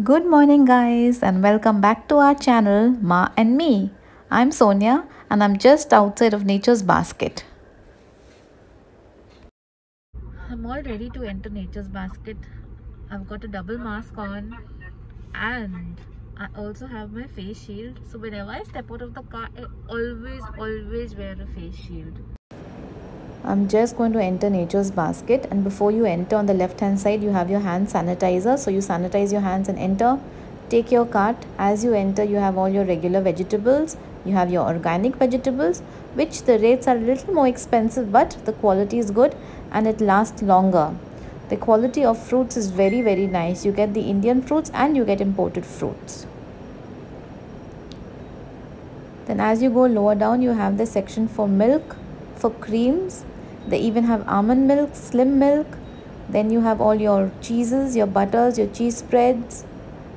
Good morning guys and welcome back to our channel Maa and mee. I'm Sonia and I'm just outside of Nature's Basket. I'm all ready to enter Nature's Basket. I've got a double mask on and I also have my face shield. So whenever I step out of the car, I always always wear a face shield. I'm just going to enter nature's basket and before you enter on the left hand side you have your hand sanitizer. So you sanitize your hands and enter. Take your cart. As you enter you have all your regular vegetables. You have your organic vegetables which the rates are a little more expensive but the quality is good and it lasts longer. The quality of fruits is very very nice. You get the indian fruits and you get imported fruits. Then as you go lower down you have the section for milk for creams they even have almond milk slim milk. Then you have all your cheeses your butters your cheese spreads.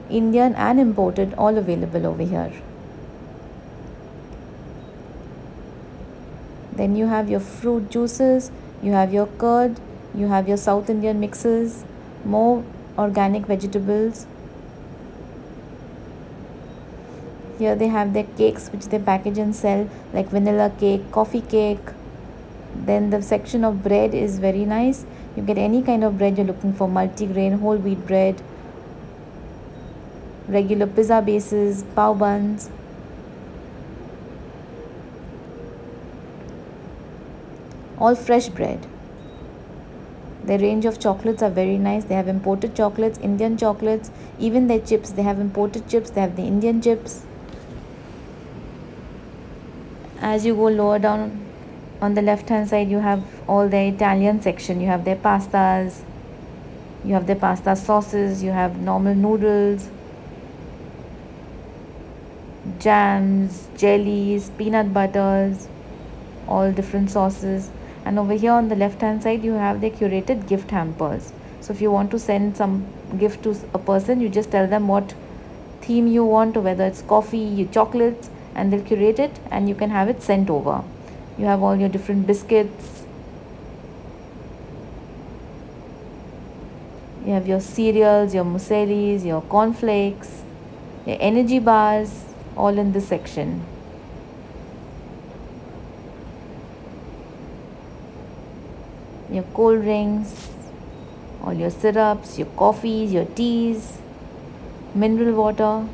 Indian and imported all available over here. Then you have your fruit juices. You have your curd. You have your south indian mixes. More organic vegetables. Here they have their cakes which they package and sell like vanilla cake coffee cake then the section of bread is very nice. You get any kind of bread you're looking for multi-grain whole wheat bread regular pizza bases pav buns. All fresh bread. The range of chocolates are very nice. They have imported chocolates indian chocolates even their chips. They have imported chips. They have the indian chips. As you go lower down on the left hand side you have all the Italian section. You have their pastas you have their pasta sauces you have normal noodles jams jellies peanut butters all different sauces. And over here on the left hand side you have the curated gift hampers. So if you want to send some gift to a person you just tell them what theme you want or whether it's coffee chocolates and they'll curate it and you can have it sent over you have all your different biscuits. You have your cereals your mueslis your cornflakes your energy bars all in this section. Your cold drinks all your syrups your coffees your teas mineral water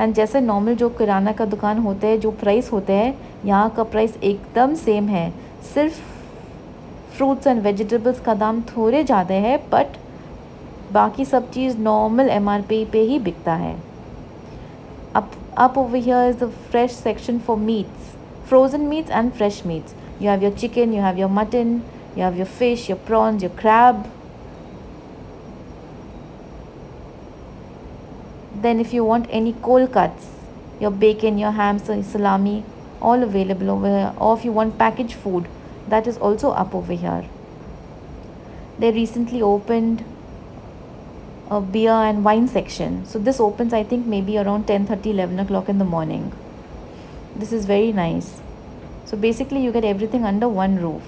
and जैसे normal जो किराना का दुकान होता है, जो price होता है, यहाँ का प्राइस एकदम सेम है। सिर्फ़ फ्रूट्स एंड वेजिटेबल्स का दाम थोड़े ज़्यादा है बट बाकी सब चीज़ नॉर्मल एम आर पी पे ही बिकता है। Up up over is the fresh section for meats frozen meats and fresh meats you have your chicken you have your mutton you have your fish your prawns your crab then if you want any cold cuts your bacon your ham salami all available over here. Or if you want packaged food that is also up over here. They recently opened a beer and wine section. So this opens i think maybe around 10 30 11 o'clock in the morning. This is very nice. So basically you get everything under one roof.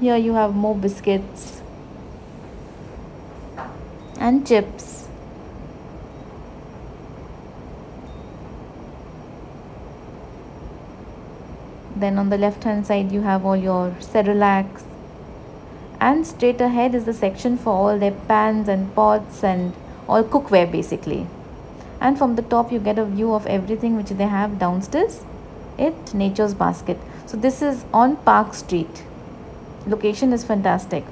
Here you have more biscuits and chips then on the left hand side you have all your Cerelacs and straight ahead is the section for all their pans and pots and all cookware basically. And from the top you get a view of everything which they have downstairs. At nature's basket. So this is on park street. Location is fantastic.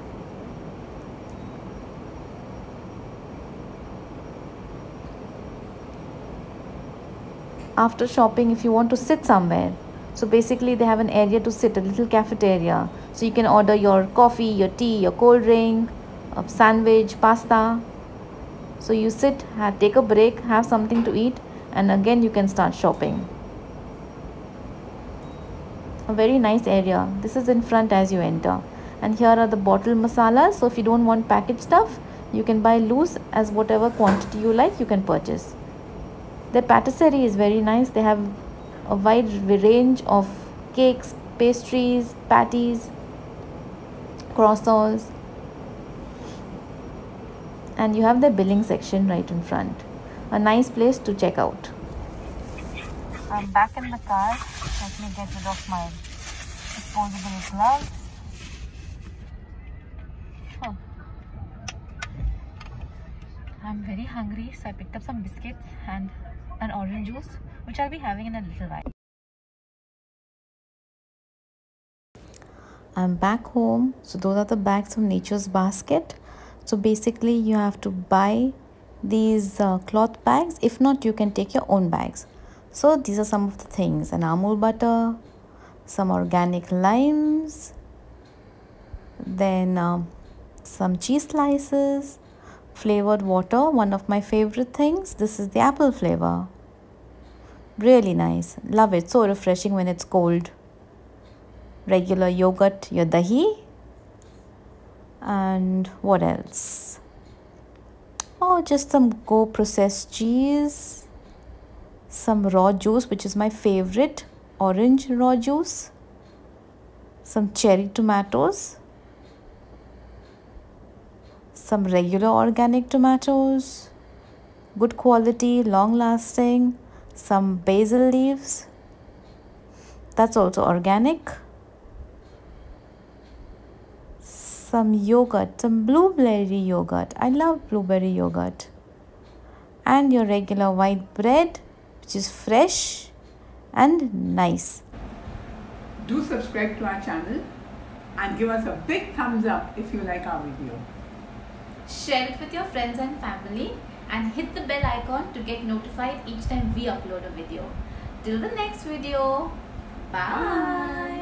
After shopping if you want to sit somewhere so basically they have an area to sit a little cafeteria. So you can order your coffee your tea your cold drink a sandwich pasta. So you sit have, take a break have something to eat and again you can start shopping. A very nice area. This is in front as you enter. And here are the bottle masalas. So if you don't want packaged stuff you can buy loose as whatever quantity you like you can purchase. The patisserie is very nice. They have a wide range of cakes, pastries, patties, croissants. And you have the billing section right in front. A nice place to check out. I'm back in the car. Let me get rid of my disposable gloves. Oh. I'm very hungry so I picked up some biscuits and an orange juice which I'll be having in a little while. I'm back home. So those are the bags from nature's basket. So basically you have to buy these uh, cloth bags. If not you can take your own bags. So these are some of the things. An amul butter some organic limes then um, some cheese slices flavored water one of my favorite things. This is the apple flavor. Really nice. Love it. So refreshing when it's cold. Regular yogurt your dahi. And what else? Oh just some go processed cheese. Some raw juice which is my favorite. Orange raw juice. Some cherry tomatoes some regular organic tomatoes good quality long lasting some basil leaves that's also organic some yogurt, some blueberry yogurt. I love blueberry yogurt. And your regular white bread, which is fresh and nice. Do subscribe to our channel and give us a big thumbs up if you like our video. Share it with your friends and family and hit the bell icon to get notified each time we upload a video. Till the next video. Bye. Bye.